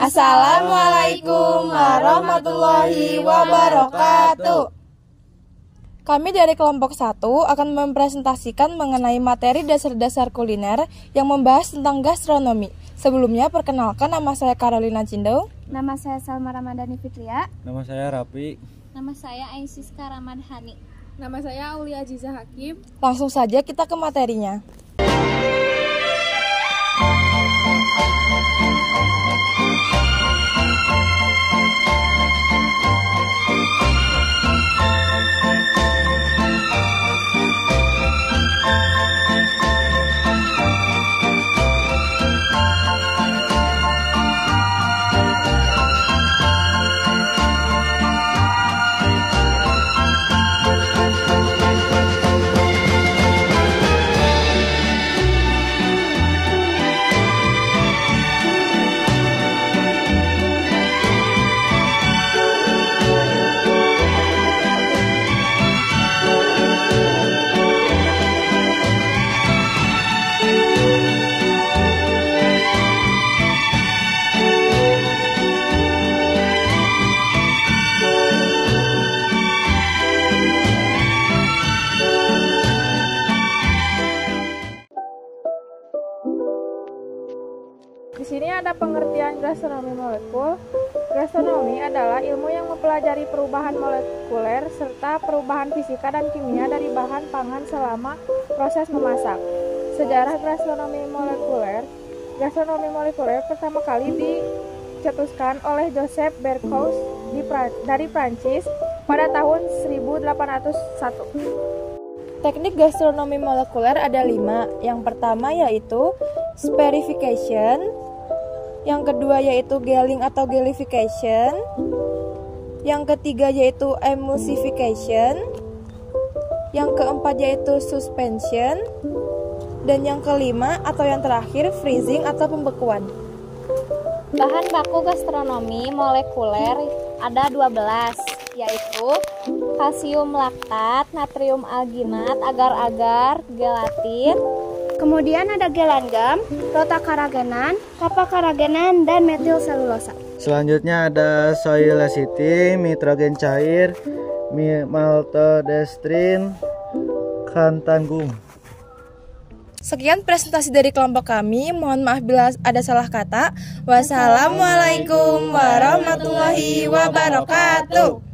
Assalamualaikum warahmatullahi wabarakatuh. Kami dari kelompok 1 akan mempresentasikan mengenai materi dasar-dasar kuliner yang membahas tentang gastronomi. Sebelumnya perkenalkan nama saya Carolina Cindo. Nama saya Salma Ramadhani Fitria. Nama saya Rapi. Nama saya Aisyska Ramadhani. Nama saya Aulia Aziza Hakim. Langsung saja kita ke materinya. Sini ada pengertian gastronomi molekul. Gastronomi adalah ilmu yang mempelajari perubahan molekuler serta perubahan fisika dan kimia dari bahan pangan selama proses memasak. Sejarah gastronomi molekuler Gastronomi molekuler pertama kali dicetuskan oleh Joseph Berkous di Pra- dari Prancis pada tahun 1801. Teknik gastronomi molekuler ada lima. Yang pertama yaitu sperification, yang kedua yaitu gelling atau gelification, yang ketiga yaitu emulsification, yang keempat yaitu suspension, dan yang kelima atau yang terakhir freezing atau pembekuan. Bahan baku gastronomi molekuler ada 12, yaitu kalsium laktat, natrium alginat, agar-agar, gelatin, Kemudian ada gelangam, rotakaragenan, kapakaragenan, dan metil selulosa. Selanjutnya ada soy lecithin, nitrogen cair, maltodextrin, kantanggung. Sekian presentasi dari kelompok kami. Mohon maaf bila ada salah kata. Wassalamualaikum warahmatullahi wabarakatuh.